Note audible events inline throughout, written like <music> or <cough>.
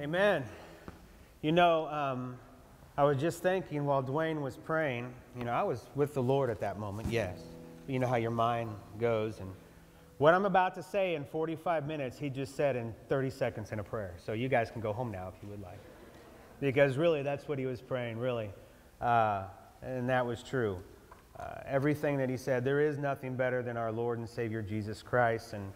Amen. You know, um, I was just thinking while Dwayne was praying, you know, I was with the Lord at that moment, yes. You know how your mind goes. And what I'm about to say in 45 minutes, he just said in 30 seconds in a prayer. So you guys can go home now if you would like. Because really, that's what he was praying, really. Uh, and that was true. Uh, everything that he said, there is nothing better than our Lord and Savior Jesus Christ, and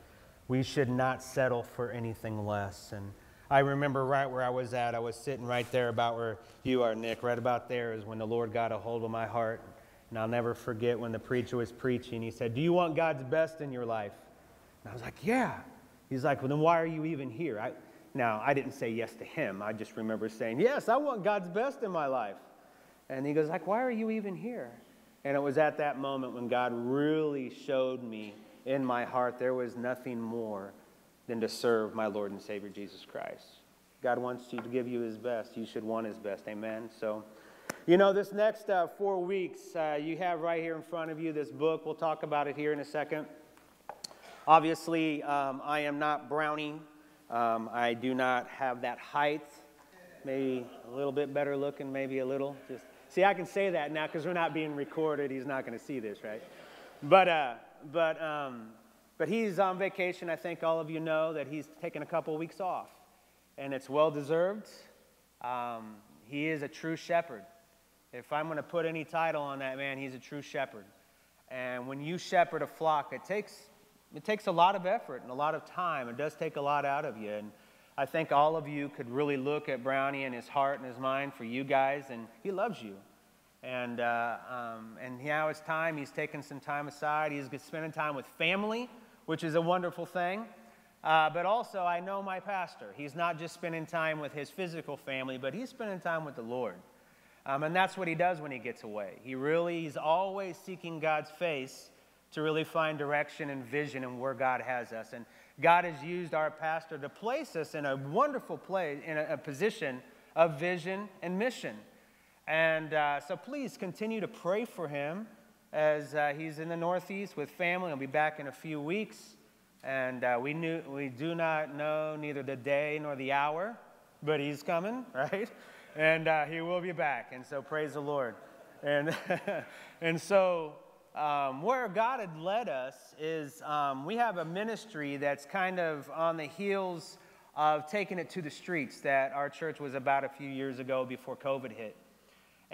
we should not settle for anything less. And I remember right where I was at. I was sitting right there about where you are, Nick. Right about there is when the Lord got a hold of my heart. And I'll never forget when the preacher was preaching. He said, Do you want God's best in your life? And I was like, Yeah. He's like, Well, then why are you even here? I, now, I didn't say yes to him. I just remember saying, Yes, I want God's best in my life. And he goes, like, Why are you even here? And it was at that moment when God really showed me in my heart there was nothing more than to serve my Lord and Savior Jesus Christ. God wants you to give you his best. You should want his best. Amen. So, you know, this next uh, four weeks, uh, you have right here in front of you this book. We'll talk about it here in a second. Obviously, um, I am not Browning. Um, I do not have that height. Maybe a little bit better looking, maybe a little. Just see, I can say that now because we're not being recorded. He's not going to see this, right? But, uh, but, um, but he's on vacation. I think all of you know that he's taken a couple of weeks off, and it's well deserved. Um, he is a true shepherd. If I'm going to put any title on that man, he's a true shepherd. And when you shepherd a flock, it takes, it takes a lot of effort and a lot of time. It does take a lot out of you. And I think all of you could really look at Brownie and his heart and his mind for you guys, and he loves you. And, uh, um, and now it's time. He's taking some time aside. He's spending time with family which is a wonderful thing. Uh, but also, I know my pastor. He's not just spending time with his physical family, but he's spending time with the Lord. Um, and that's what he does when he gets away. He really, he's always seeking God's face to really find direction and vision and where God has us. And God has used our pastor to place us in a wonderful place, in a, a position of vision and mission. And uh, so please continue to pray for him as uh, he's in the Northeast with family. He'll be back in a few weeks. And uh, we, knew, we do not know neither the day nor the hour, but he's coming, <laughs> right? And uh, he will be back. And so praise the Lord. And, <laughs> and so um, where God had led us is um, we have a ministry that's kind of on the heels of taking it to the streets that our church was about a few years ago before COVID hit.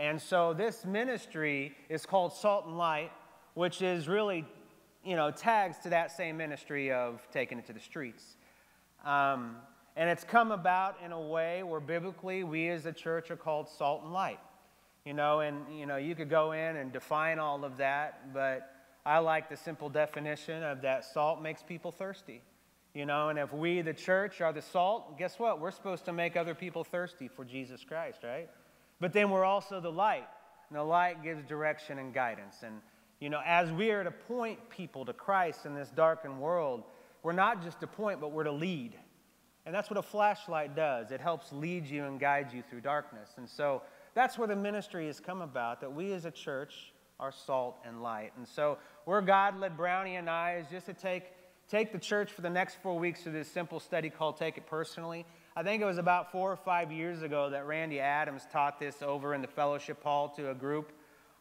And so this ministry is called Salt and Light, which is really, you know, tags to that same ministry of taking it to the streets. Um, and it's come about in a way where biblically we as a church are called salt and light. You know, and you know, you could go in and define all of that, but I like the simple definition of that salt makes people thirsty. You know, and if we, the church, are the salt, guess what? We're supposed to make other people thirsty for Jesus Christ, right? But then we're also the light. And the light gives direction and guidance. And, you know, as we are to point people to Christ in this darkened world, we're not just to point, but we're to lead. And that's what a flashlight does it helps lead you and guide you through darkness. And so that's where the ministry has come about, that we as a church are salt and light. And so where God led Brownie and I is just to take, take the church for the next four weeks through this simple study called Take It Personally. I think it was about four or five years ago that Randy Adams taught this over in the fellowship hall to a group.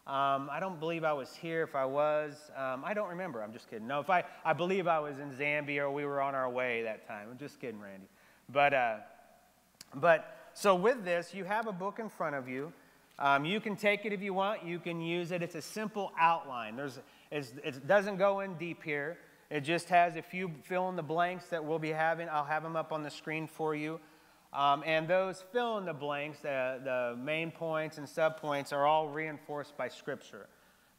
Um, I don't believe I was here. If I was, um, I don't remember. I'm just kidding. No, if I, I believe I was in Zambia or we were on our way that time. I'm just kidding, Randy. But, uh, but so with this, you have a book in front of you. Um, you can take it if you want. You can use it. It's a simple outline. There's, it doesn't go in deep here. It just has a few fill in the blanks that we'll be having. I'll have them up on the screen for you. Um, and those fill in the blanks, the, the main points and subpoints, are all reinforced by Scripture.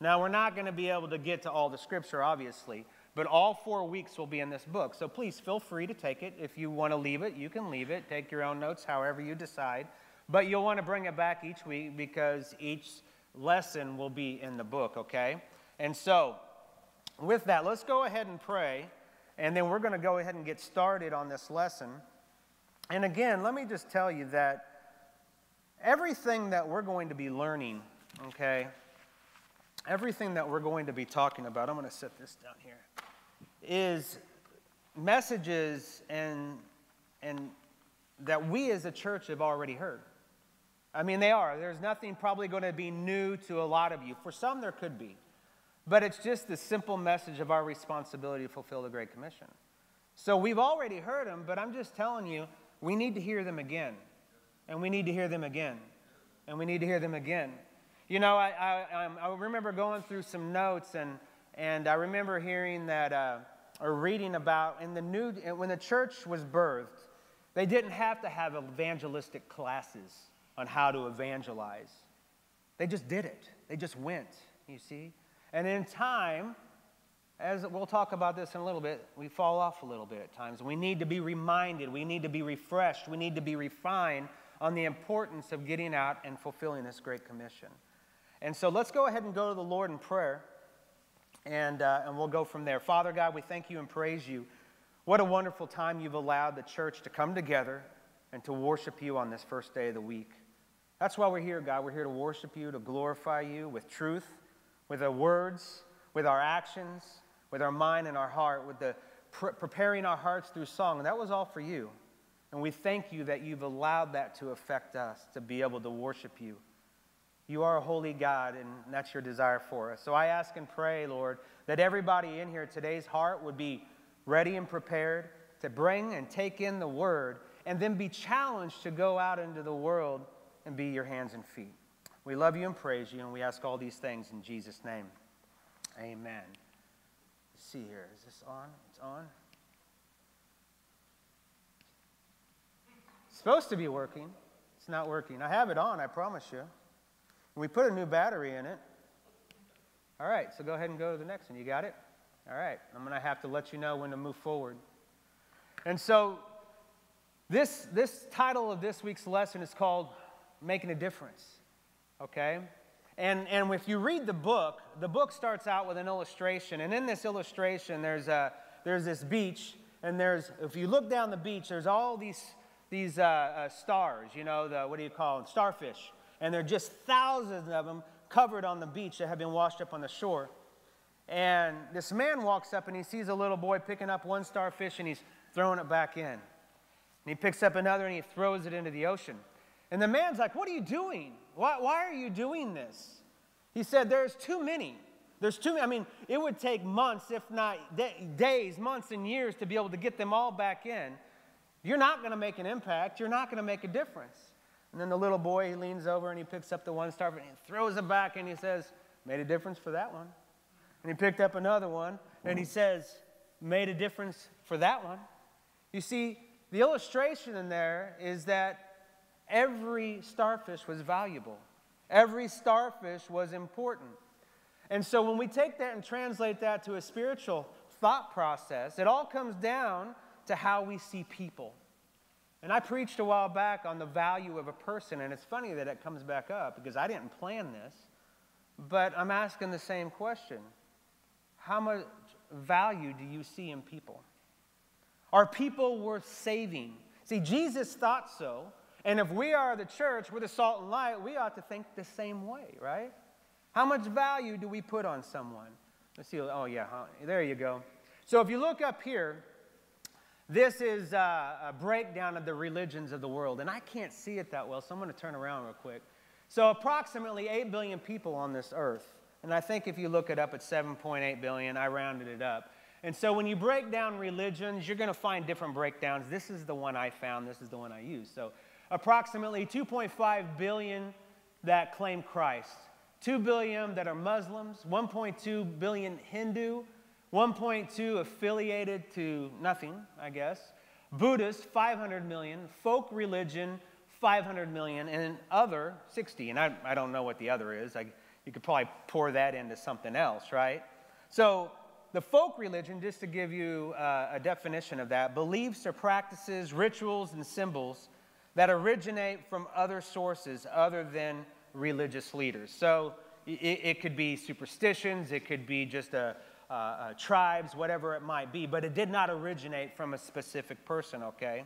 Now, we're not going to be able to get to all the Scripture, obviously, but all four weeks will be in this book. So please feel free to take it. If you want to leave it, you can leave it. Take your own notes, however you decide. But you'll want to bring it back each week because each lesson will be in the book, okay? And so, with that, let's go ahead and pray, and then we're going to go ahead and get started on this lesson. And again, let me just tell you that everything that we're going to be learning, okay, everything that we're going to be talking about, I'm going to set this down here, is messages and, and that we as a church have already heard. I mean, they are. There's nothing probably going to be new to a lot of you. For some, there could be. But it's just the simple message of our responsibility to fulfill the Great Commission. So we've already heard them, but I'm just telling you, we need to hear them again. And we need to hear them again. And we need to hear them again. You know, I, I, um, I remember going through some notes, and, and I remember hearing that, uh, or reading about, in the new, when the church was birthed, they didn't have to have evangelistic classes on how to evangelize. They just did it. They just went, you see? And in time, as we'll talk about this in a little bit, we fall off a little bit at times. We need to be reminded, we need to be refreshed, we need to be refined on the importance of getting out and fulfilling this great commission. And so let's go ahead and go to the Lord in prayer, and, uh, and we'll go from there. Father God, we thank you and praise you. What a wonderful time you've allowed the church to come together and to worship you on this first day of the week. That's why we're here, God. We're here to worship you, to glorify you with truth, with our words, with our actions, with our mind and our heart, with the pre- preparing our hearts through song. And that was all for you. And we thank you that you've allowed that to affect us, to be able to worship you. You are a holy God, and that's your desire for us. So I ask and pray, Lord, that everybody in here today's heart would be ready and prepared to bring and take in the word, and then be challenged to go out into the world and be your hands and feet. We love you and praise you, and we ask all these things in Jesus' name. Amen. Let's see here. Is this on? It's on. It's supposed to be working. It's not working. I have it on, I promise you. We put a new battery in it. All right, so go ahead and go to the next one. You got it? All right, I'm going to have to let you know when to move forward. And so, this, this title of this week's lesson is called Making a Difference. Okay? And, and if you read the book, the book starts out with an illustration. And in this illustration, there's, a, there's this beach. And there's, if you look down the beach, there's all these, these uh, uh, stars, you know, the, what do you call them? Starfish. And there are just thousands of them covered on the beach that have been washed up on the shore. And this man walks up and he sees a little boy picking up one starfish and he's throwing it back in. And he picks up another and he throws it into the ocean. And the man's like, What are you doing? Why, why are you doing this? He said, There's too many. There's too many. I mean, it would take months, if not days, months, and years to be able to get them all back in. You're not going to make an impact. You're not going to make a difference. And then the little boy, he leans over and he picks up the one starfish and he throws it back and he says, Made a difference for that one. And he picked up another one and he says, Made a difference for that one. You see, the illustration in there is that every starfish was valuable, every starfish was important. And so when we take that and translate that to a spiritual thought process, it all comes down to how we see people. And I preached a while back on the value of a person, and it's funny that it comes back up because I didn't plan this, but I'm asking the same question How much value do you see in people? Are people worth saving? See, Jesus thought so, and if we are the church, we're the salt and light, we ought to think the same way, right? How much value do we put on someone? Let's see. Oh, yeah, there you go. So if you look up here, this is uh, a breakdown of the religions of the world, and I can't see it that well, so I'm going to turn around real quick. So, approximately 8 billion people on this earth, and I think if you look it up, it's 7.8 billion. I rounded it up. And so, when you break down religions, you're going to find different breakdowns. This is the one I found, this is the one I use. So, approximately 2.5 billion that claim Christ, 2 billion that are Muslims, 1.2 billion Hindu, 1.2 affiliated to nothing, I guess. Buddhist, 500 million. Folk religion, 500 million. And other, 60. And I, I don't know what the other is. I, you could probably pour that into something else, right? So, the folk religion, just to give you uh, a definition of that, beliefs or practices, rituals, and symbols that originate from other sources other than religious leaders. So, it, it could be superstitions, it could be just a, uh, uh, tribes, whatever it might be, but it did not originate from a specific person, okay?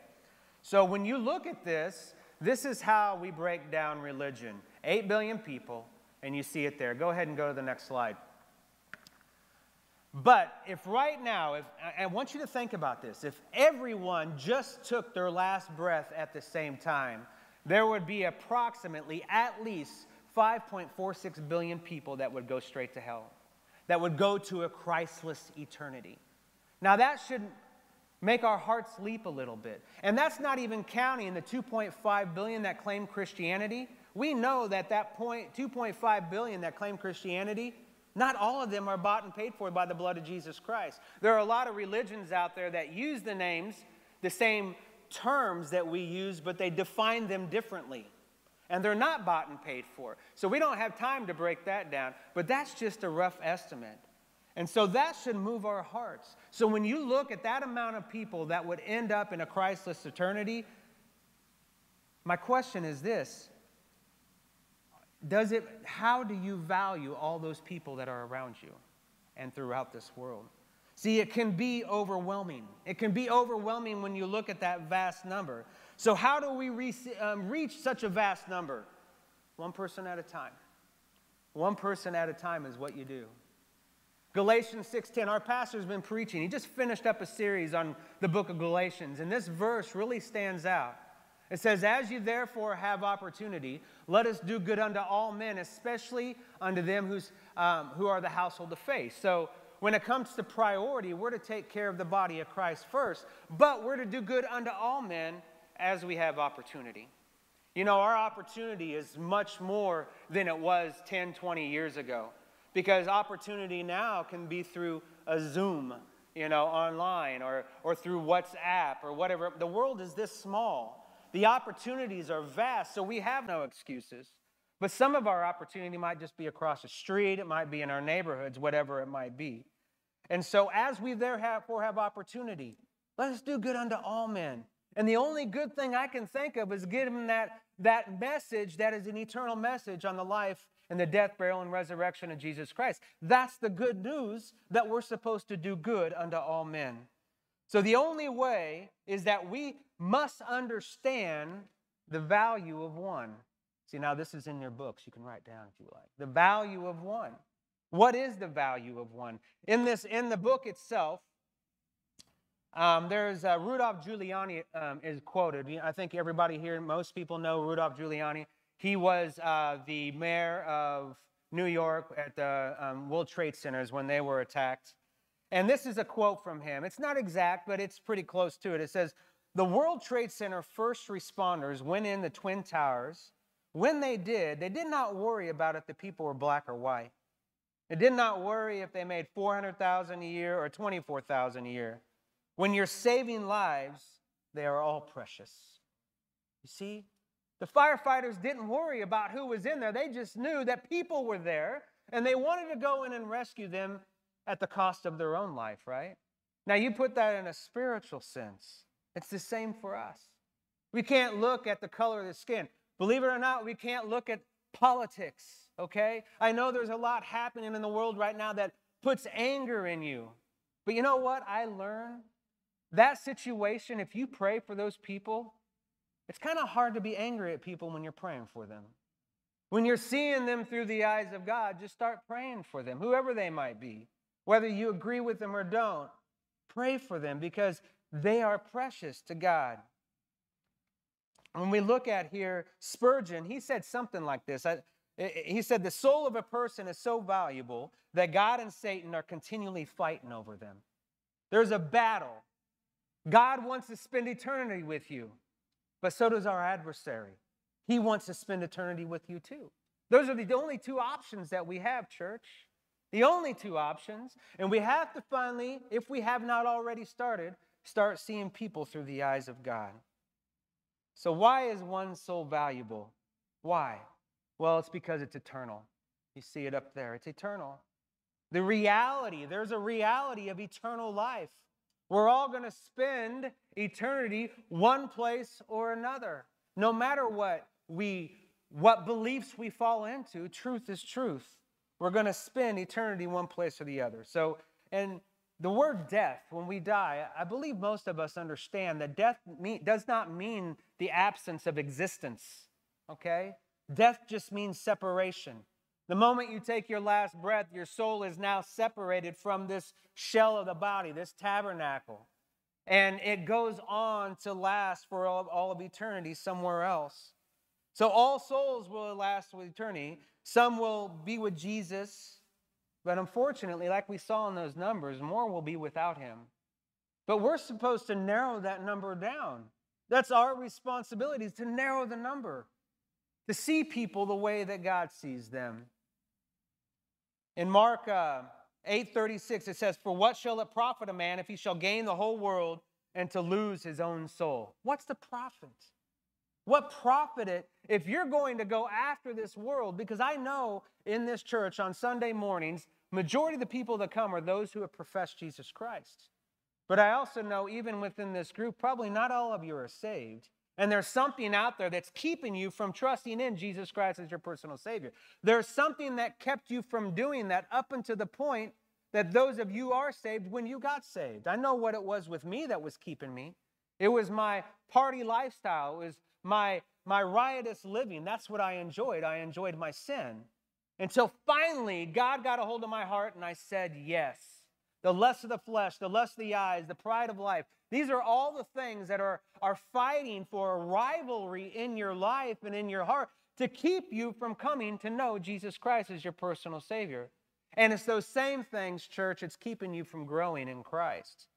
So when you look at this, this is how we break down religion 8 billion people, and you see it there. Go ahead and go to the next slide. But if right now, if I want you to think about this, if everyone just took their last breath at the same time, there would be approximately at least 5.46 billion people that would go straight to hell, that would go to a Christless eternity. Now, that should make our hearts leap a little bit. And that's not even counting the 2.5 billion that claim Christianity. We know that that point, 2.5 billion that claim Christianity, not all of them are bought and paid for by the blood of Jesus Christ. There are a lot of religions out there that use the names, the same terms that we use, but they define them differently. And they're not bought and paid for. So we don't have time to break that down, but that's just a rough estimate. And so that should move our hearts. So when you look at that amount of people that would end up in a Christless eternity, my question is this does it how do you value all those people that are around you and throughout this world? See it can be overwhelming. It can be overwhelming when you look at that vast number. So how do we um, reach such a vast number? One person at a time. One person at a time is what you do. Galatians 6.10 our pastor's been preaching. He just finished up a series on the book of galatians and this verse really stands out it says, As you therefore have opportunity, let us do good unto all men, especially unto them who's, um, who are the household of faith. So when it comes to priority, we're to take care of the body of Christ first, but we're to do good unto all men as we have opportunity. You know, our opportunity is much more than it was 10, 20 years ago because opportunity now can be through a Zoom, you know, online or, or through WhatsApp or whatever. The world is this small. The opportunities are vast, so we have no excuses. But some of our opportunity might just be across the street, it might be in our neighborhoods, whatever it might be. And so, as we therefore have opportunity, let us do good unto all men. And the only good thing I can think of is giving that, that message that is an eternal message on the life and the death, burial, and resurrection of Jesus Christ. That's the good news that we're supposed to do good unto all men. So the only way is that we must understand the value of one. See, now this is in your books. You can write down if you like. The value of one. What is the value of one? In this, in the book itself, um, there's uh, Rudolph Giuliani um, is quoted. I think everybody here, most people know Rudolph Giuliani. He was uh, the mayor of New York at the um, World Trade Centers when they were attacked. And this is a quote from him. It's not exact, but it's pretty close to it. It says, The World Trade Center first responders went in the Twin Towers. When they did, they did not worry about if the people were black or white. They did not worry if they made 400,000 a year or 24,000 a year. When you're saving lives, they are all precious. You see, the firefighters didn't worry about who was in there. They just knew that people were there and they wanted to go in and rescue them at the cost of their own life, right? Now, you put that in a spiritual sense. It's the same for us. We can't look at the color of the skin. Believe it or not, we can't look at politics, okay? I know there's a lot happening in the world right now that puts anger in you. But you know what I learned? That situation, if you pray for those people, it's kind of hard to be angry at people when you're praying for them. When you're seeing them through the eyes of God, just start praying for them, whoever they might be. Whether you agree with them or don't, pray for them because they are precious to God. When we look at here, Spurgeon, he said something like this. he said, The soul of a person is so valuable that God and Satan are continually fighting over them. There's a battle. God wants to spend eternity with you, but so does our adversary. He wants to spend eternity with you too. Those are the only two options that we have, church. The only two options. And we have to finally, if we have not already started, start seeing people through the eyes of God. So, why is one soul valuable? Why? Well, it's because it's eternal. You see it up there, it's eternal. The reality, there's a reality of eternal life. We're all going to spend eternity one place or another. No matter what we what beliefs we fall into, truth is truth. We're going to spend eternity one place or the other. So, and the word death, when we die, I believe most of us understand that death mean, does not mean the absence of existence, okay? Death just means separation. The moment you take your last breath, your soul is now separated from this shell of the body, this tabernacle. And it goes on to last for all, all of eternity somewhere else. So all souls will last with eternity. Some will be with Jesus, but unfortunately, like we saw in those numbers, more will be without him. But we're supposed to narrow that number down. That's our responsibility to narrow the number, to see people the way that God sees them. In Mark uh, 8:36 it says, "For what shall it profit a man if he shall gain the whole world and to lose his own soul?" What's the profit? What profit it if you're going to go after this world? Because I know in this church on Sunday mornings, majority of the people that come are those who have professed Jesus Christ. But I also know, even within this group, probably not all of you are saved. And there's something out there that's keeping you from trusting in Jesus Christ as your personal Savior. There's something that kept you from doing that up until the point that those of you are saved when you got saved. I know what it was with me that was keeping me. It was my party lifestyle, it was my, my riotous living. That's what I enjoyed. I enjoyed my sin. Until finally, God got a hold of my heart and I said yes the lust of the flesh, the lust of the eyes, the pride of life. These are all the things that are, are fighting for a rivalry in your life and in your heart to keep you from coming to know Jesus Christ as your personal Savior. And it's those same things, church, it's keeping you from growing in Christ.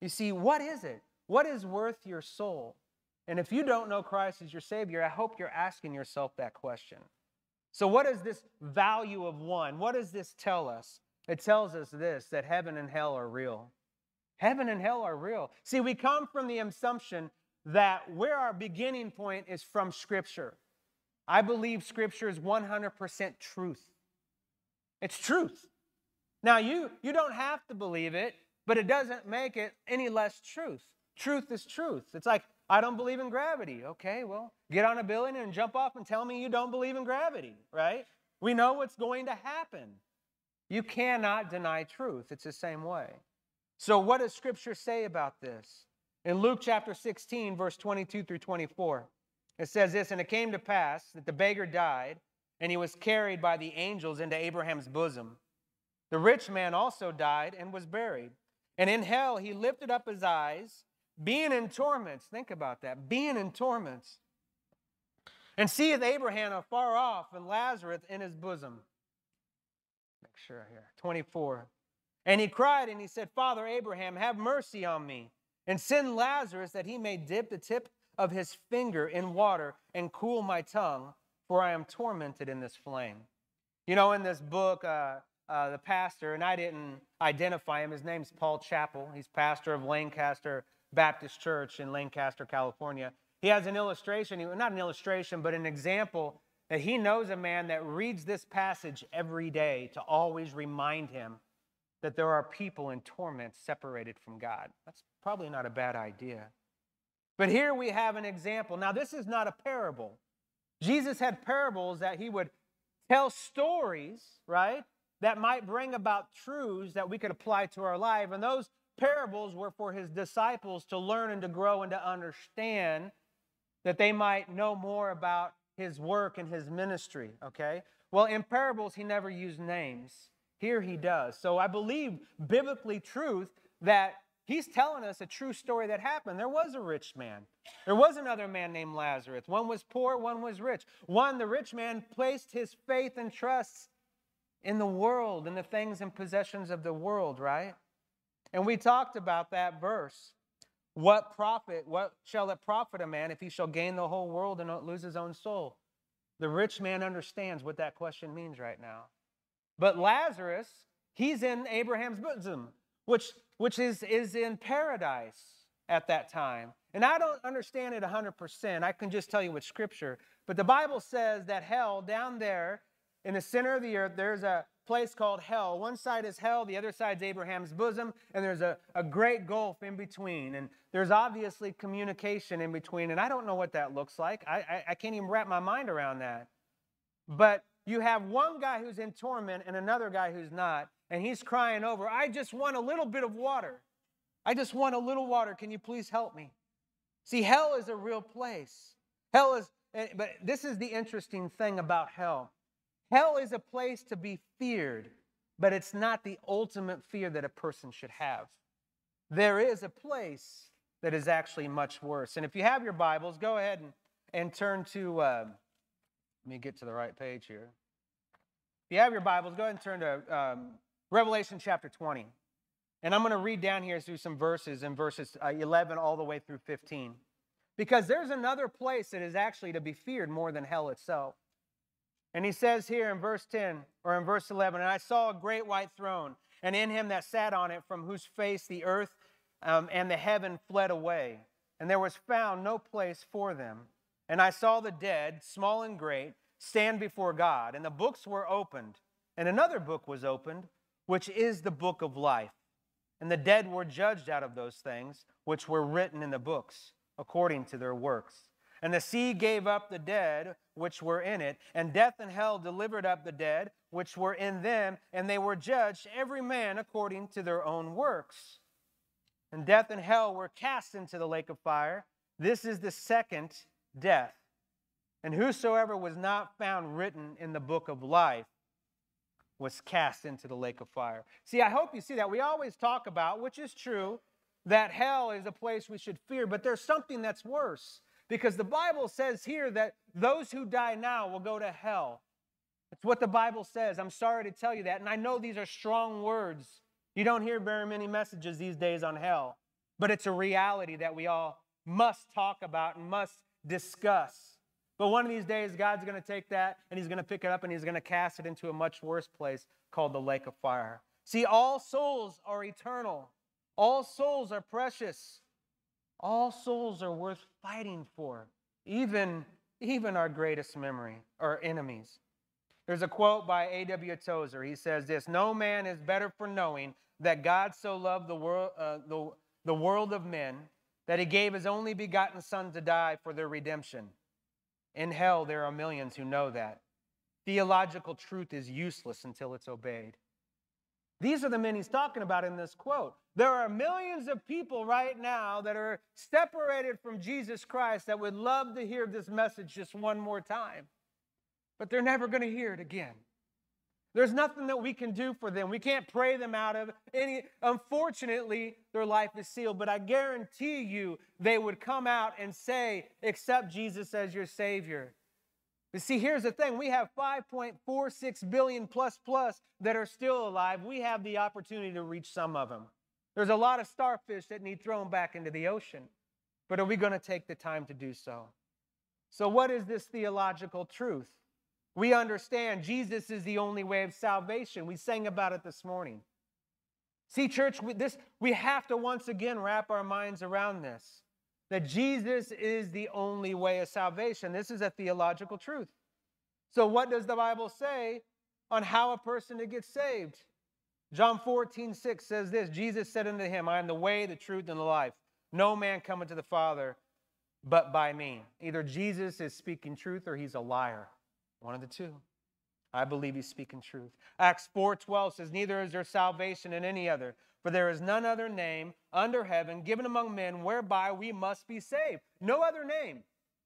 You see, what is it? What is worth your soul? And if you don't know Christ as your Savior, I hope you're asking yourself that question. So, what is this value of one? What does this tell us? It tells us this that heaven and hell are real. Heaven and hell are real. See, we come from the assumption that where our beginning point is from Scripture. I believe Scripture is 100% truth. It's truth. Now, you, you don't have to believe it, but it doesn't make it any less truth. Truth is truth. It's like, I don't believe in gravity. Okay, well, get on a building and jump off and tell me you don't believe in gravity, right? We know what's going to happen. You cannot deny truth. It's the same way. So, what does Scripture say about this? In Luke chapter 16, verse 22 through 24, it says this And it came to pass that the beggar died, and he was carried by the angels into Abraham's bosom. The rich man also died and was buried. And in hell he lifted up his eyes, being in torments. Think about that, being in torments. And seeth Abraham afar off and Lazarus in his bosom Make sure here. 24. And he cried and he said, Father Abraham, have mercy on me, and send Lazarus that he may dip the tip of his finger in water and cool my tongue, for I am tormented in this flame. You know, in this book, uh, uh, the pastor, and I didn't identify him, his name's Paul Chappell. He's pastor of Lancaster Baptist Church in Lancaster, California. He has an illustration, not an illustration, but an example that he knows a man that reads this passage every day to always remind him that there are people in torment separated from God. That's probably not a bad idea. But here we have an example. Now, this is not a parable. Jesus had parables that he would tell stories, right, that might bring about truths that we could apply to our life. And those parables were for his disciples to learn and to grow and to understand that they might know more about his work and his ministry, okay? Well, in parables, he never used names. Here he does. So I believe biblically truth that he's telling us a true story that happened. There was a rich man. There was another man named Lazarus. One was poor, one was rich. One, the rich man, placed his faith and trust in the world, in the things and possessions of the world, right? And we talked about that verse. What profit, what shall it profit a man if he shall gain the whole world and lose his own soul? The rich man understands what that question means right now. But Lazarus, he's in Abraham's bosom, which, which is, is in paradise at that time. And I don't understand it 100%. I can just tell you with scripture. But the Bible says that hell down there in the center of the earth, there's a, place called hell. One side is hell, the other side's Abraham's bosom, and there's a, a great gulf in between. And there's obviously communication in between. And I don't know what that looks like. I, I, I can't even wrap my mind around that. But you have one guy who's in torment and another guy who's not, and he's crying over, I just want a little bit of water. I just want a little water. Can you please help me? See, hell is a real place. Hell is, eh, but this is the interesting thing about hell Hell is a place to be feared, but it's not the ultimate fear that a person should have. There is a place that is actually much worse. And if you have your Bibles, go ahead and, and turn to, uh, let me get to the right page here. If you have your Bibles, go ahead and turn to um, Revelation chapter 20. And I'm going to read down here through some verses in verses uh, 11 all the way through 15. Because there's another place that is actually to be feared more than hell itself. And he says here in verse 10 or in verse 11, And I saw a great white throne, and in him that sat on it, from whose face the earth um, and the heaven fled away, and there was found no place for them. And I saw the dead, small and great, stand before God, and the books were opened, and another book was opened, which is the book of life. And the dead were judged out of those things which were written in the books, according to their works. And the sea gave up the dead which were in it, and death and hell delivered up the dead which were in them, and they were judged, every man according to their own works. And death and hell were cast into the lake of fire. This is the second death. And whosoever was not found written in the book of life was cast into the lake of fire. See, I hope you see that. We always talk about, which is true, that hell is a place we should fear, but there's something that's worse. Because the Bible says here that those who die now will go to hell. It's what the Bible says. I'm sorry to tell you that. And I know these are strong words. You don't hear very many messages these days on hell, but it's a reality that we all must talk about and must discuss. But one of these days, God's going to take that and He's going to pick it up and He's going to cast it into a much worse place called the lake of fire. See, all souls are eternal, all souls are precious, all souls are worth fighting for, even, even our greatest memory, our enemies. There's a quote by A.W. Tozer. He says this No man is better for knowing that God so loved the world, uh, the, the world of men that he gave his only begotten Son to die for their redemption. In hell, there are millions who know that. Theological truth is useless until it's obeyed. These are the men he's talking about in this quote. There are millions of people right now that are separated from Jesus Christ that would love to hear this message just one more time, but they're never going to hear it again. There's nothing that we can do for them. We can't pray them out of any. Unfortunately, their life is sealed, but I guarantee you they would come out and say, Accept Jesus as your Savior. But see, here's the thing we have 5.46 billion plus plus that are still alive. We have the opportunity to reach some of them. There's a lot of starfish that need thrown back into the ocean, but are we going to take the time to do so? So, what is this theological truth? We understand Jesus is the only way of salvation. We sang about it this morning. See, church, we, this, we have to once again wrap our minds around this that Jesus is the only way of salvation. This is a theological truth. So, what does the Bible say on how a person to get saved? John 14, 6 says this Jesus said unto him, I am the way, the truth, and the life. No man cometh to the Father but by me. Either Jesus is speaking truth or he's a liar. One of the two. I believe he's speaking truth. Acts 4:12 says, Neither is there salvation in any other, for there is none other name under heaven given among men whereby we must be saved. No other name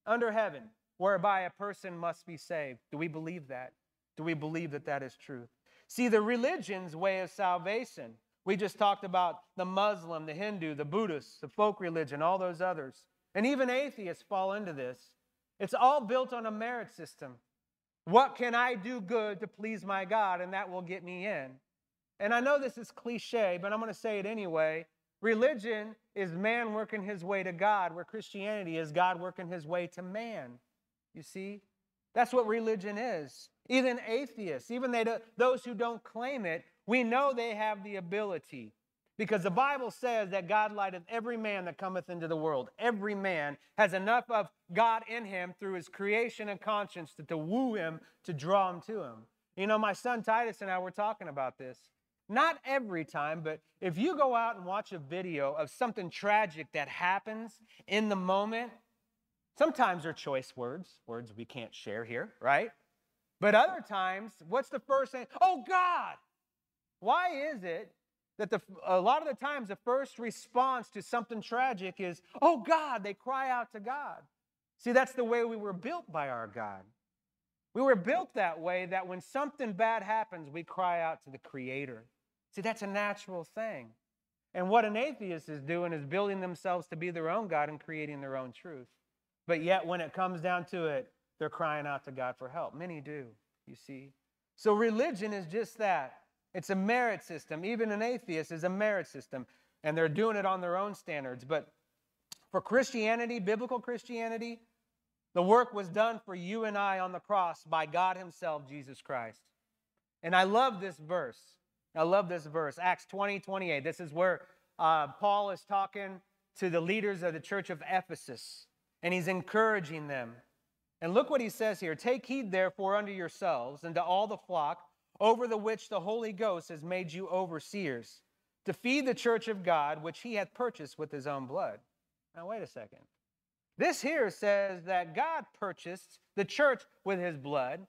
under heaven whereby a person must be saved. Do we believe that? Do we believe that that is truth? See, the religion's way of salvation. We just talked about the Muslim, the Hindu, the Buddhist, the folk religion, all those others. And even atheists fall into this. It's all built on a merit system. What can I do good to please my God? And that will get me in. And I know this is cliche, but I'm going to say it anyway. Religion is man working his way to God, where Christianity is God working his way to man. You see? That's what religion is. Even atheists, even they, those who don't claim it, we know they have the ability because the Bible says that God lighteth every man that cometh into the world. Every man has enough of God in him through his creation and conscience to, to woo him, to draw him to him. You know, my son Titus and I were talking about this. Not every time, but if you go out and watch a video of something tragic that happens in the moment, sometimes they're choice words, words we can't share here, right? But other times, what's the first thing? Oh, God! Why is it that the, a lot of the times the first response to something tragic is, oh God, they cry out to God. See, that's the way we were built by our God. We were built that way that when something bad happens, we cry out to the Creator. See, that's a natural thing. And what an atheist is doing is building themselves to be their own God and creating their own truth. But yet, when it comes down to it, they're crying out to God for help. Many do, you see. So, religion is just that it's a merit system. Even an atheist is a merit system, and they're doing it on their own standards. But for Christianity, biblical Christianity, the work was done for you and I on the cross by God Himself, Jesus Christ. And I love this verse. I love this verse, Acts 20, 28. This is where uh, Paul is talking to the leaders of the church of Ephesus, and he's encouraging them. And look what he says here Take heed, therefore, unto yourselves and to all the flock over the which the Holy Ghost has made you overseers, to feed the church of God, which he hath purchased with his own blood. Now, wait a second. This here says that God purchased the church with his blood,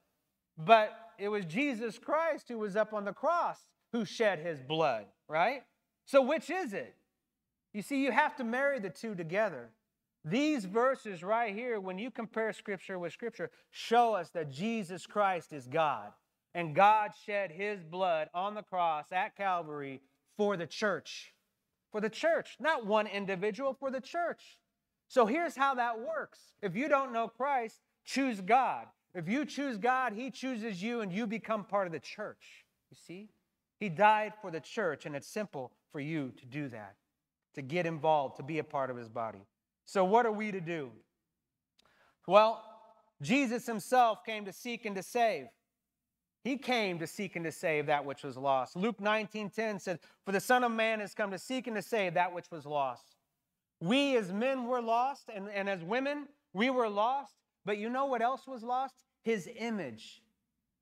but it was Jesus Christ who was up on the cross who shed his blood, right? So, which is it? You see, you have to marry the two together. These verses right here, when you compare Scripture with Scripture, show us that Jesus Christ is God. And God shed his blood on the cross at Calvary for the church. For the church, not one individual, for the church. So here's how that works. If you don't know Christ, choose God. If you choose God, he chooses you and you become part of the church. You see? He died for the church, and it's simple for you to do that, to get involved, to be a part of his body. So, what are we to do? Well, Jesus himself came to seek and to save. He came to seek and to save that which was lost. Luke 19:10 said, "For the Son of Man has come to seek and to save that which was lost." We as men were lost, and, and as women, we were lost. But you know what else was lost? His image.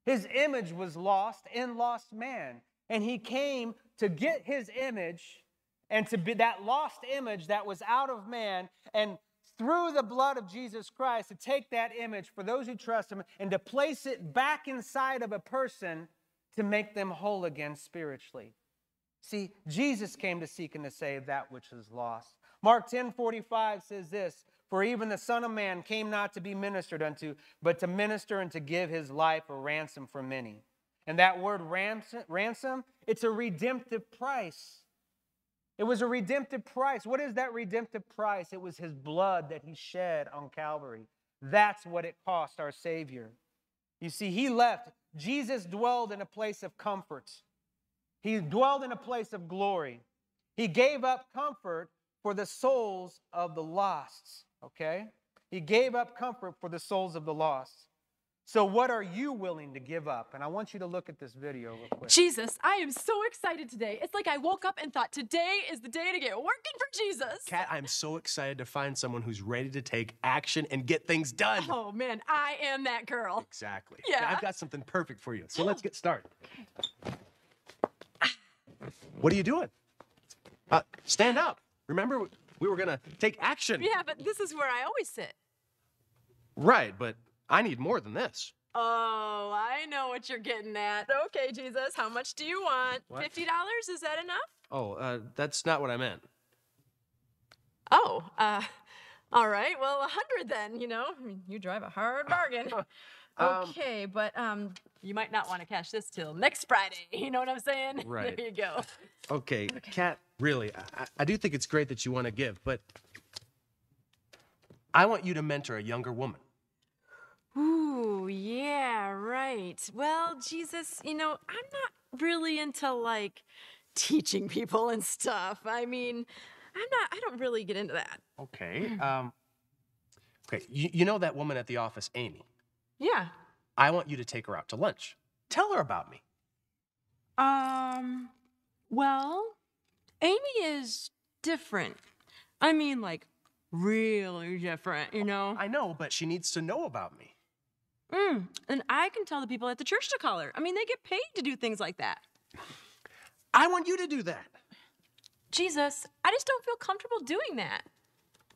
His image was lost in lost man. And he came to get his image and to be that lost image that was out of man and through the blood of Jesus Christ to take that image for those who trust him and to place it back inside of a person to make them whole again spiritually. See, Jesus came to seek and to save that which is lost. Mark 10 45 says this For even the Son of Man came not to be ministered unto, but to minister and to give his life a ransom for many. And that word ransom, it's a redemptive price. It was a redemptive price. What is that redemptive price? It was his blood that he shed on Calvary. That's what it cost our Savior. You see, he left. Jesus dwelled in a place of comfort, he dwelled in a place of glory. He gave up comfort for the souls of the lost, okay? He gave up comfort for the souls of the lost. So, what are you willing to give up? And I want you to look at this video real quick. Jesus, I am so excited today. It's like I woke up and thought today is the day to get working for Jesus. Kat, I'm so excited to find someone who's ready to take action and get things done. Oh man, I am that girl. Exactly. Yeah. I've got something perfect for you. So let's get started. What are you doing? Uh, stand up. Remember, we were gonna take action. Yeah, but this is where I always sit. Right, but I need more than this. Oh, I know what you're getting at. Okay, Jesus, how much do you want? What? $50? Is that enough? Oh, uh, that's not what I meant. Oh, uh, <laughs> all right. Well, a hundred then, you know. I mean, you drive a hard <laughs> bargain. Um, okay, but um, you might not want to cash this till next Friday. <laughs> You know what I'm saying? Right. There you go. Okay, Kat, really, I, I do think it's great that you want to give, but I want you to mentor a younger woman. Ooh, yeah, right. Well, Jesus, you know, I'm not really into like teaching people and stuff. I mean, I'm not, I don't really get into that. Okay. Um, okay, you, you know that woman at the office, Amy? Yeah. I want you to take her out to lunch. Tell her about me. Um, well, Amy is different. I mean, like, really different, you know? I know, but she needs to know about me. Mm, and I can tell the people at the church to call her. I mean, they get paid to do things like that. I want you to do that. Jesus, I just don't feel comfortable doing that.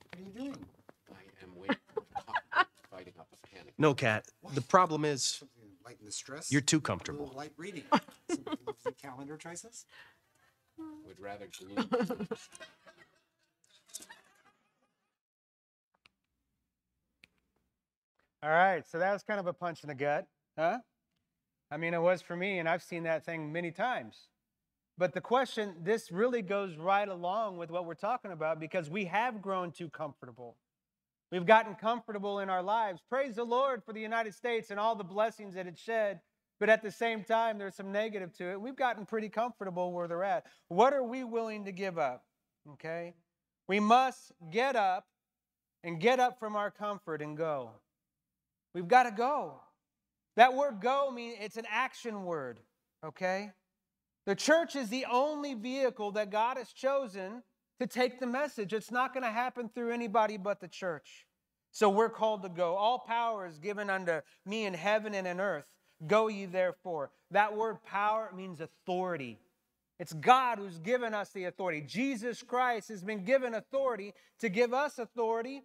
What are you doing? I am waiting for coffee, fighting up a panic. No, Kat. The problem is lighten the stress. you're too comfortable. little light reading. <laughs> Some calendar choices. <laughs> Would rather All right, so that was kind of a punch in the gut. Huh? I mean, it was for me, and I've seen that thing many times. But the question, this really goes right along with what we're talking about because we have grown too comfortable. We've gotten comfortable in our lives. Praise the Lord for the United States and all the blessings that it shed. But at the same time, there's some negative to it. We've gotten pretty comfortable where they're at. What are we willing to give up? Okay? We must get up and get up from our comfort and go. We've got to go. That word go means it's an action word, okay? The church is the only vehicle that God has chosen to take the message. It's not going to happen through anybody but the church. So we're called to go. All power is given unto me in heaven and in earth. Go ye therefore. That word power means authority. It's God who's given us the authority. Jesus Christ has been given authority to give us authority.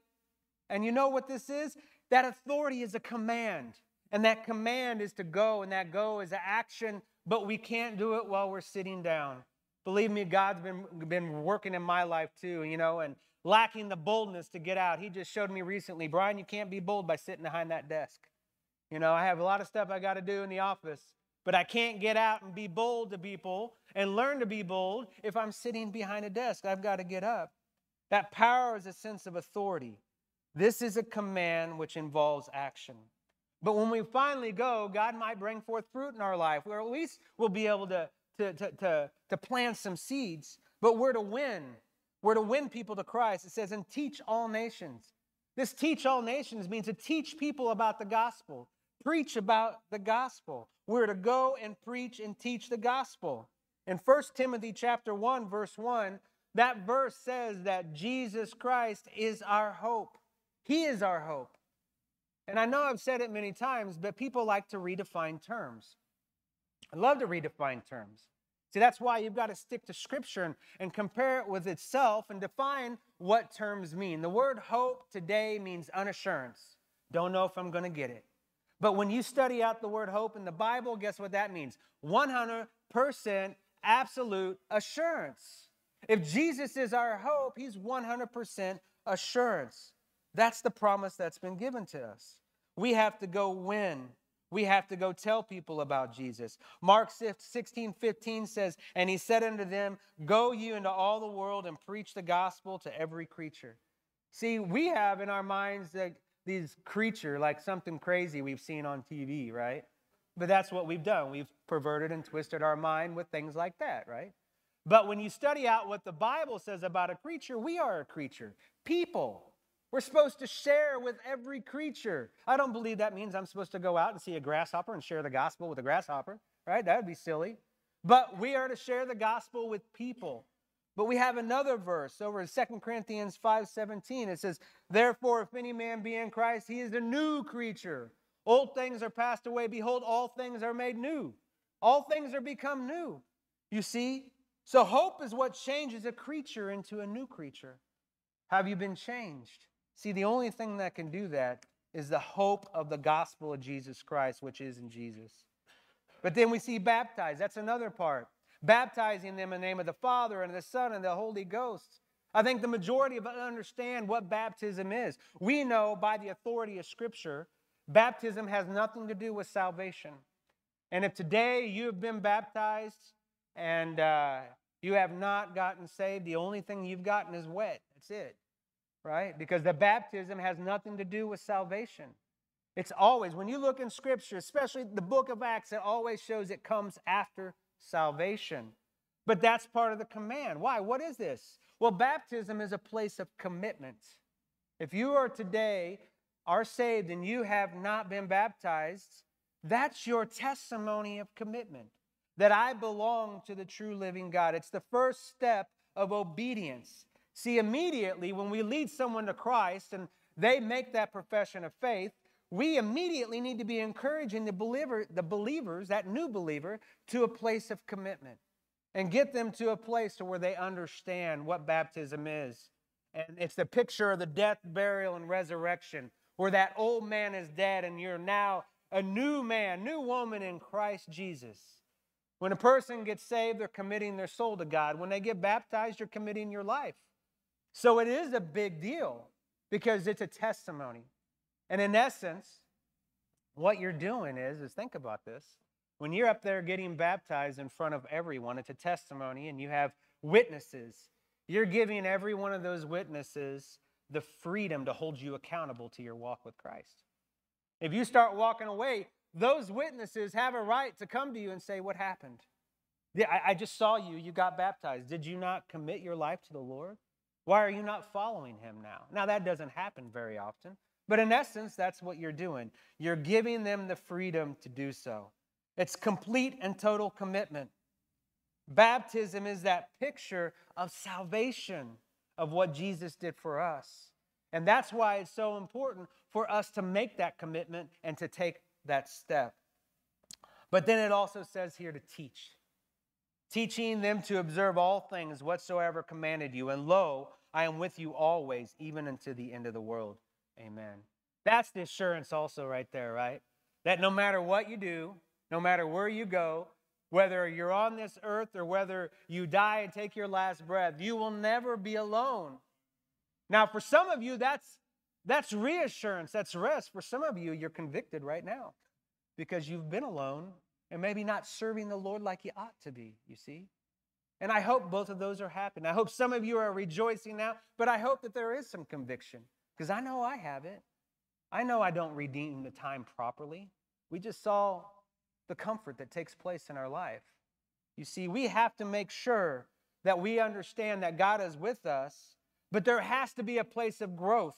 And you know what this is? That authority is a command. And that command is to go, and that go is an action, but we can't do it while we're sitting down. Believe me, God's been, been working in my life too, you know, and lacking the boldness to get out. He just showed me recently, Bryon, you can't be bold by sitting behind that desk. You know, I have a lot of stuff I got to do in the office, but I can't get out and be bold to people and learn to be bold if I'm sitting behind a desk. I've got to get up. That power is a sense of authority. This is a command which involves action. But when we finally go, God might bring forth fruit in our life, or at least we'll be able to, to, to, to, to plant some seeds. But we're to win. We're to win people to Christ. It says, and teach all nations. This teach all nations means to teach people about the gospel, preach about the gospel. We're to go and preach and teach the gospel. In 1 Timothy chapter 1, verse 1, that verse says that Jesus Christ is our hope. He is our hope. And I know I've said it many times, but people like to redefine terms. I love to redefine terms. See, that's why you've got to stick to Scripture and, and compare it with itself and define what terms mean. The word hope today means unassurance. Don't know if I'm going to get it. But when you study out the word hope in the Bible, guess what that means? 100% absolute assurance. If Jesus is our hope, he's 100% assurance. That's the promise that's been given to us. We have to go win. We have to go tell people about Jesus. Mark 16, 15 says, And he said unto them, Go you into all the world and preach the gospel to every creature. See, we have in our minds that these creature like something crazy we've seen on TV, right? But that's what we've done. We've perverted and twisted our mind with things like that, right? But when you study out what the Bible says about a creature, we are a creature, people. We're supposed to share with every creature. I don't believe that means I'm supposed to go out and see a grasshopper and share the gospel with a grasshopper, right? That would be silly. But we are to share the gospel with people. But we have another verse over in 2 Corinthians 5:17. It says, "Therefore if any man be in Christ, he is a new creature. Old things are passed away, behold all things are made new. All things are become new." You see? So hope is what changes a creature into a new creature. Have you been changed? See, the only thing that can do that is the hope of the gospel of Jesus Christ, which is in Jesus. But then we see baptized. That's another part. Baptizing them in the name of the Father and the Son and the Holy Ghost. I think the majority of us understand what baptism is. We know by the authority of Scripture, baptism has nothing to do with salvation. And if today you have been baptized and uh, you have not gotten saved, the only thing you've gotten is wet. That's it right? Because the baptism has nothing to do with salvation. It's always, when you look in Scripture, especially the book of Acts, it always shows it comes after salvation. But that's part of the command. Why? What is this? Well, baptism is a place of commitment. If you are today are saved and you have not been baptized, that's your testimony of commitment that I belong to the true living God. It's the first step of obedience. See, immediately when we lead someone to Christ and they make that profession of faith, we immediately need to be encouraging the believer, the believers, that new believer, to a place of commitment and get them to a place to where they understand what baptism is. And it's the picture of the death, burial, and resurrection, where that old man is dead and you're now a new man, new woman in Christ Jesus. When a person gets saved, they're committing their soul to God. When they get baptized, you're committing your life. So it is a big deal because it's a testimony. And in essence, what you're doing is, is think about this. When you're up there getting baptized in front of everyone, it's a testimony, and you have witnesses. You're giving every one of those witnesses the freedom to hold you accountable to your walk with Christ. If you start walking away, those witnesses have a right to come to you and say, What happened? I, just saw you. You got baptized. Did you not commit your life to the Lord? Why are you not following him now? Now, that doesn't happen very often, but in essence, that's what you're doing. You're giving them the freedom to do so. It's complete and total commitment. Baptism is that picture of salvation, of what Jesus did for us. And that's why it's so important for us to make that commitment and to take that step. But then it also says here to teach, teaching them to observe all things whatsoever commanded you. And lo, I am with you always, even unto the end of the world. Amen. That's the assurance, also, right there, right? That no matter what you do, no matter where you go, whether you're on this earth or whether you die and take your last breath, you will never be alone. Now, for some of you, that's, that's reassurance, that's rest. For some of you, you're convicted right now because you've been alone and maybe not serving the Lord like you ought to be, you see? And I hope both of those are happening. I hope some of you are rejoicing now, but I hope that there is some conviction because I know I have it. I know I don't redeem the time properly. We just saw the comfort that takes place in our life. You see, we have to make sure that we understand that God is with us, but there has to be a place of growth.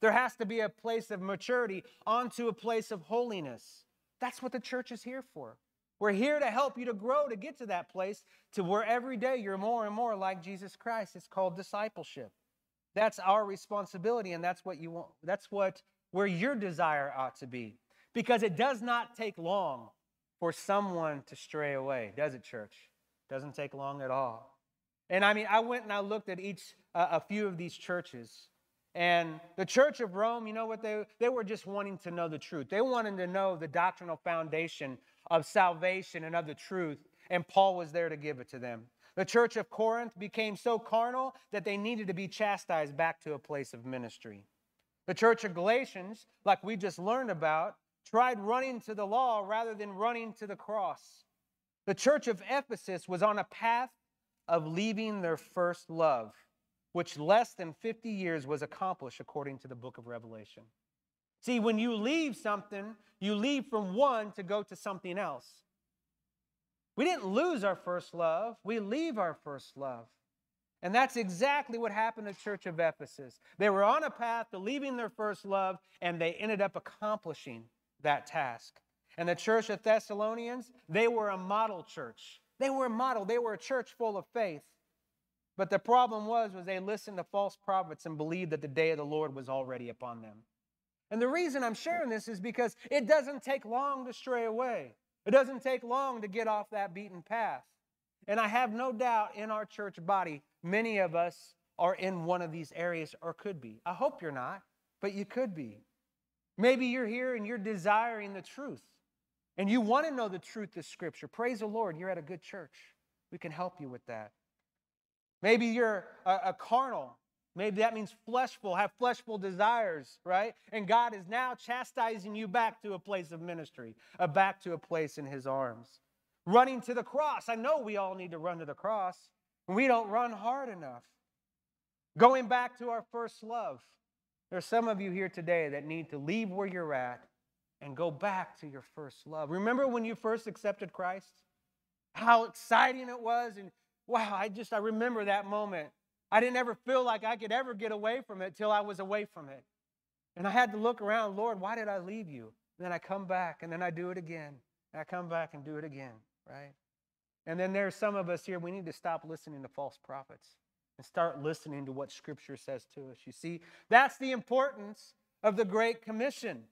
There has to be a place of maturity onto a place of holiness. That's what the church is here for. We're here to help you to grow to get to that place to where every day you're more and more like Jesus Christ. It's called discipleship. That's our responsibility and that's what you want that's what where your desire ought to be. Because it does not take long for someone to stray away, does it, church? Doesn't take long at all. And I mean, I went and I looked at each, uh, a few of these churches. And the Church of Rome, you know what? They, they were just wanting to know the truth. They wanted to know the doctrinal foundation of salvation and of the truth. And Paul was there to give it to them. The Church of Corinth became so carnal that they needed to be chastised back to a place of ministry. The Church of Galatians, like we just learned about, tried running to the law rather than running to the cross. The church of Ephesus was on a path of leaving their first love, which less than 50 years was accomplished according to the book of Revelation. See, when you leave something, you leave from one to go to something else. We didn't lose our first love, we leave our first love. And that's exactly what happened to the church of Ephesus. They were on a path to leaving their first love, and they ended up accomplishing that task. And the church of Thessalonians, they were a model church. They were a model. They were a church full of faith. But the problem was, was they listened to false prophets and believed that the day of the Lord was already upon them. And the reason I'm sharing this is because it doesn't take long to stray away. It doesn't take long to get off that beaten path. And I have no doubt in our church body, many of us are in one of these areas or could be. I hope you're not, but you could be. Maybe you're here and you're desiring the truth and you want to know the truth of Scripture. Praise the Lord, you're at a good church. We can help you with that. Maybe you're a, a carnal. Maybe that means fleshful, have fleshful desires, right? And God is now chastising you back to a place of ministry, uh, back to a place in His arms. Running to the cross. I know we all need to run to the cross, we don't run hard enough. Going back to our first love. There's some of you here today that need to leave where you're at and go back to your first love. Remember when you first accepted Christ? How exciting it was and wow, I just I remember that moment. I didn't ever feel like I could ever get away from it till I was away from it. And I had to look around, Lord, why did I leave you? And then I come back and then I do it again. And I come back and do it again, right? And then there's some of us here, we need to stop listening to false prophets and start listening to what Scripture says to us. You see, that's the importance of the Great Commission.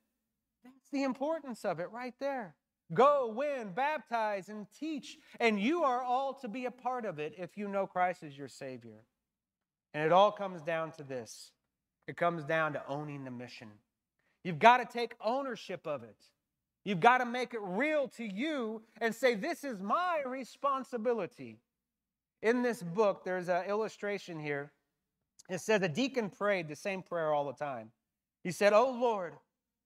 That's the importance of it right there. Go, win, baptize, and teach. And you are all to be a part of it if you know Christ as your Savior. And it all comes down to this it comes down to owning the mission. You've got to take ownership of it. You've got to make it real to you and say, This is my responsibility. In this book, there's an illustration here. It says a deacon prayed the same prayer all the time. He said, Oh Lord,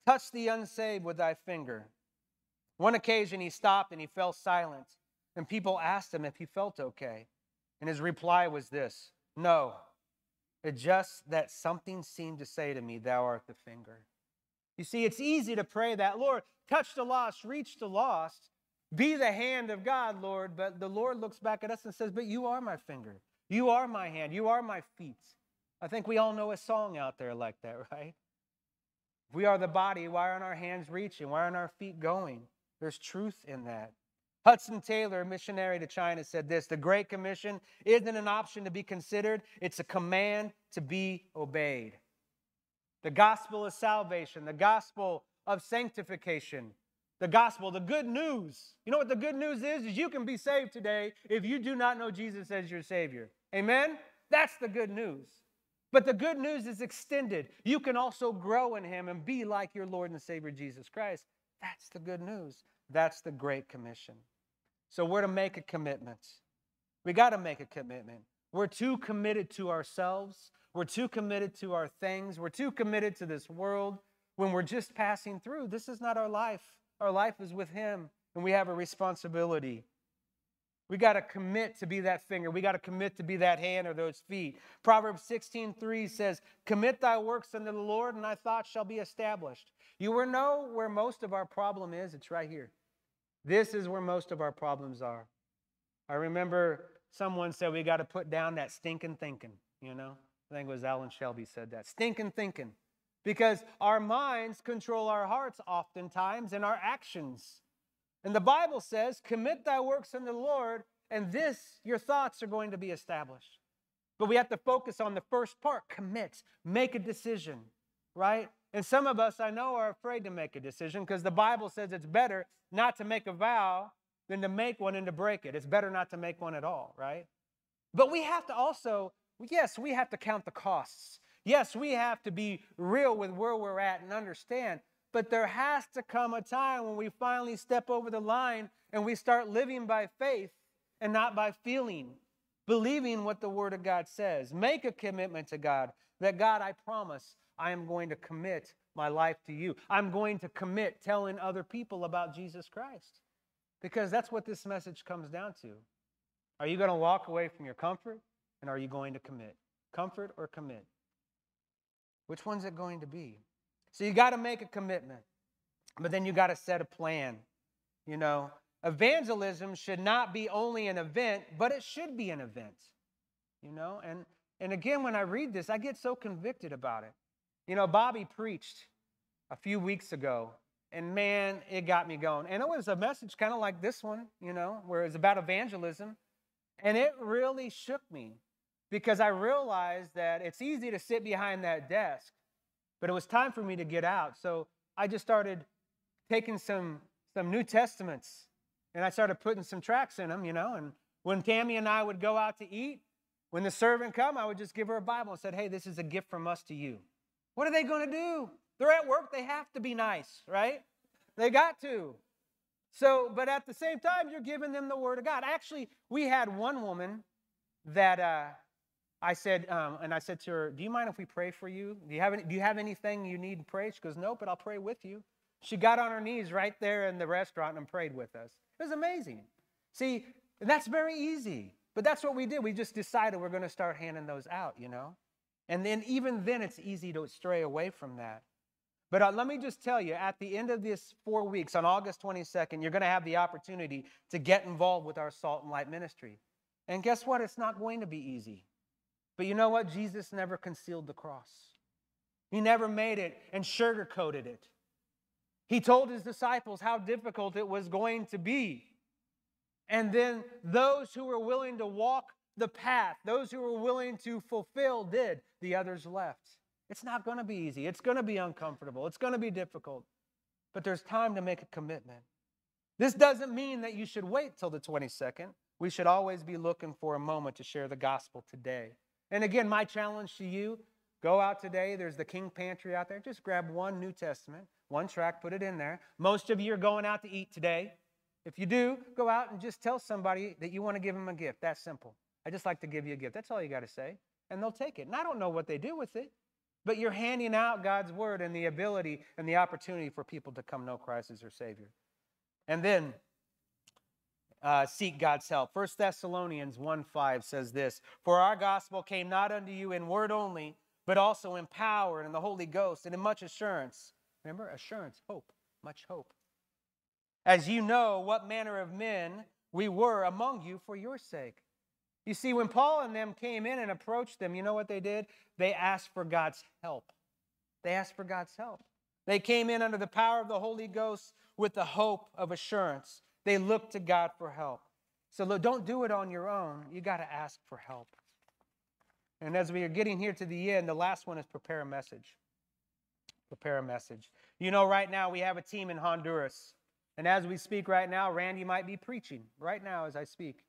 touch the unsaved with thy finger. One occasion he stopped and he fell silent, and people asked him if he felt okay. And his reply was this No, just that something seemed to say to me, Thou art the finger. You see, it's easy to pray that, Lord, touch the lost, reach the lost, be the hand of God, Lord. But the Lord looks back at us and says, But you are my finger. You are my hand. You are my feet. I think we all know a song out there like that, <laughs> right? If we are the body, why aren't our hands reaching? Why aren't our feet going? There's truth in that. Hudson Taylor, missionary to China, said this The Great Commission isn't an option to be considered, it's a command to be obeyed. The gospel of salvation, the gospel of sanctification, the gospel, the good news. You know what the good news is? Is you can be saved today if you do not know Jesus as your Savior. Amen? That's the good news. But the good news is extended. You can also grow in Him and be like your Lord and Savior Jesus Christ. That's the good news. That's the Great Commission. So we're to make a commitment. We got to make a commitment. We're too committed to ourselves. We're too committed to our things. We're too committed to this world when we're just passing through. This is not our life. Our life is with Him, and we have a responsibility. We got to commit to be that finger. We got to commit to be that hand or those feet. Proverbs 16:3 says, "Commit thy works unto the Lord, and thy thoughts shall be established." You will know where most of our problem is. It's right here. This is where most of our problems are. I remember someone said we got to put down that stinking thinking, you know? I think it was Alan Shelby said that. Stinking thinking. Because our minds control our hearts oftentimes and our actions. And the Bible says, commit thy works unto the Lord, and this, your thoughts are going to be established. But we have to focus on the first part commit, make a decision, right? And some of us, I know, are afraid to make a decision because the Bible says it's better not to make a vow than to make one and to break it. It's better not to make one at all, right? But we have to also, yes, we have to count the costs. Yes, we have to be real with where we're at and understand. But there has to come a time when we finally step over the line and we start living by faith and not by feeling, believing what the Word of God says. Make a commitment to God that God, I promise, I am going to commit my life to you. I'm going to commit telling other people about Jesus Christ. Because that's what this message comes down to. Are you going to walk away from your comfort and are you going to commit? Comfort or commit? Which one's it going to be? So you got to make a commitment, but then you got to set a plan. You know, evangelism should not be only an event, but it should be an event. You know, and and again, when I read this, I get so convicted about it. You know, Bobby preached a few weeks ago, and man, it got me going. And it was a message kind of like this one, you know, where it's about evangelism. And it really shook me because I realized that it's easy to sit behind that desk, but it was time for me to get out. So I just started taking some, some New Testaments and I started putting some tracks in them, you know. And when Tammy and I would go out to eat, when the servant come, I would just give her a Bible and said, "Hey, this is a gift from us to you." What are they going to do? They're at work, they have to be nice, right? They got to. So, but at the same time, you're giving them the word of God. Actually, we had one woman that uh, I said, um, and I said to her, "Do you mind if we pray for you? Do you have any, Do you have anything you need prayer?" She goes, "No, but I'll pray with you." She got on her knees right there in the restaurant and prayed with us. It was amazing. See, that's very easy, but that's what we did. We just decided we're going to start handing those out, you know. And then, even then, it's easy to stray away from that. But uh, let me just tell you, at the end of this four weeks, on August 22nd, you're going to have the opportunity to get involved with our Salt and Light ministry. And guess what? It's not going to be easy. But you know what? Jesus never concealed the cross, He never made it and sugarcoated it. He told His disciples how difficult it was going to be. And then those who were willing to walk the path. Those who were willing to fulfill did, the others left. It's not going to be easy. It's going to be uncomfortable. It's going to be difficult. But there's time to make a commitment. This doesn't mean that you should wait till the 22nd. We should always be looking for a moment to share the gospel today. And again, my challenge to you go out today. There's the King Pantry out there. Just grab one New Testament, one track, put it in there. Most of you are going out to eat today. If you do, go out and just tell somebody that you want to give them a gift. That's simple. I just like to give you a gift. That's all you got to say. And they'll take it. And I don't know what they do with it. but you're handing out God's word and the ability and the opportunity for people to come know Christ as their Savior. And then uh, seek God's help. 1 Thessalonians 1 5 says this For our gospel came not unto you in word only, but also in power and in the Holy Ghost and in much assurance. Remember, assurance, hope, much hope. As you know what manner of men we were among you for your sake. You see, when Paul and them came in and approached them, you know what they did? They asked for God's help. They asked for God's help. They came in under the power of the Holy Ghost with the hope of assurance. They looked to God for help. So look, don't do it on your own. You got to ask for help. And as we are getting here to the end, the last one is prepare a message. Prepare a message. You know, right now we have a team in Honduras. And as we speak right now, Randy might be preaching right now as I speak.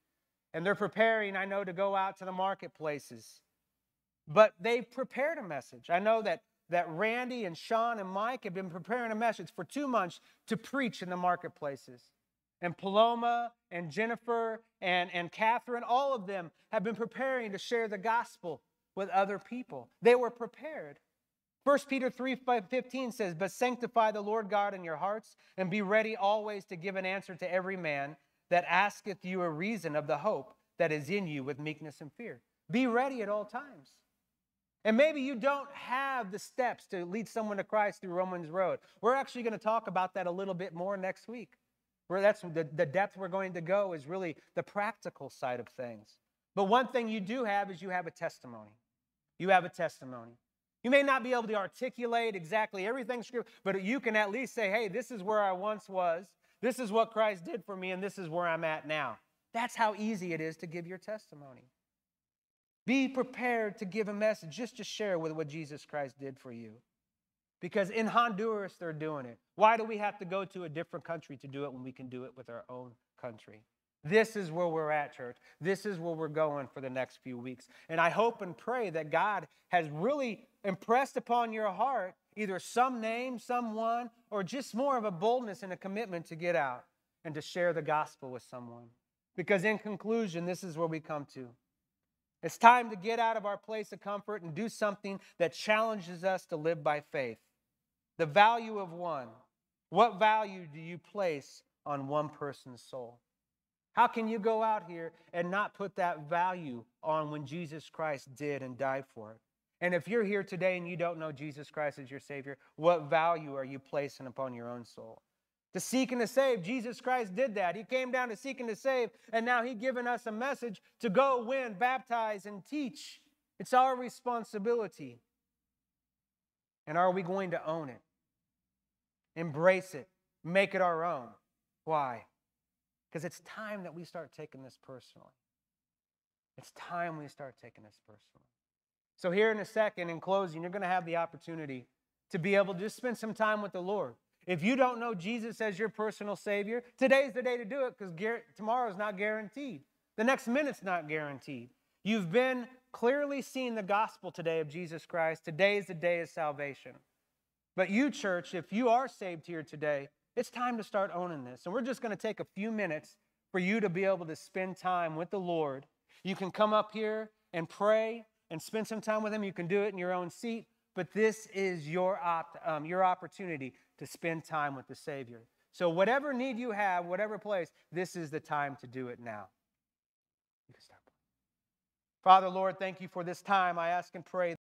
And they're preparing, I know, to go out to the marketplaces. But they've prepared a message. I know that, that Randy and Sean and Mike have been preparing a message for two months to preach in the marketplaces. And Paloma and Jennifer and, and Catherine, all of them have been preparing to share the gospel with other people. They were prepared. 1 Peter 3 15 says, But sanctify the Lord God in your hearts, and be ready always to give an answer to every man that asketh you a reason of the hope that is in you with meekness and fear. Be ready at all times. And maybe you don't have the steps to lead someone to Christ through Romans Road. We're actually going to talk about that a little bit more next week. Where that's the, the depth we're going to go is really the practical side of things. But one thing you do have is you have a testimony. You have a testimony. You may not be able to articulate exactly everything but you can at least say, hey, this is where I once was. This is what Christ did for me, and this is where I'm at now. That's how easy it is to give your testimony. Be prepared to give a message just to share with what Jesus Christ did for you. Because in Honduras, they're doing it. Why do we have to go to a different country to do it when we can do it with our own country? This is where we're at, church. This is where we're going for the next few weeks. And I hope and pray that God has really impressed upon your heart either some name, someone, or just more of a boldness and a commitment to get out and to share the gospel with someone. Because in conclusion, this is where we come to. It's time to get out of our place of comfort and do something that challenges us to live by faith. The value of one. What value do you place on one person's soul? How can you go out here and not put that value on when Jesus Christ did and died for it? And if you're here today and you don't know Jesus Christ as your Savior, what value are you placing upon your own soul? To seek and to save, Jesus Christ did that. He came down to seek and to save, and now He's given us a message to go, win, baptize, and teach. It's our responsibility. And are we going to own it? Embrace it, make it our own. Why? Because it's time that we start taking this personally. It's time we start taking this personally. So, here in a second, in closing, you're going to have the opportunity to be able to just spend some time with the Lord. If you don't know Jesus as your personal Savior, today's the day to do it because tomorrow's not guaranteed. The next minute's not guaranteed. You've been clearly seeing the gospel today of Jesus Christ. Today is the day of salvation. But you, church, if you are saved here today, it's time to start owning this. And we're just going to take a few minutes for you to be able to spend time with the Lord. You can come up here and pray and spend some time with Him. You can do it in your own seat, but this is your, op- um, your opportunity to spend time with the Savior. So, whatever need you have, whatever place, this is the time to do it now. You can stop. Father, Lord, thank you for this time. I ask and pray.